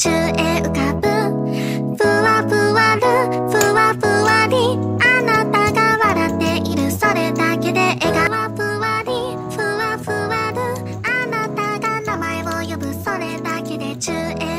中へ浮かぶ。ふわふわるふわふわり。あなたが笑っている。それだけで笑顔ふわり。ふわふわる。あなたが名前を呼ぶ。それだけで宙へ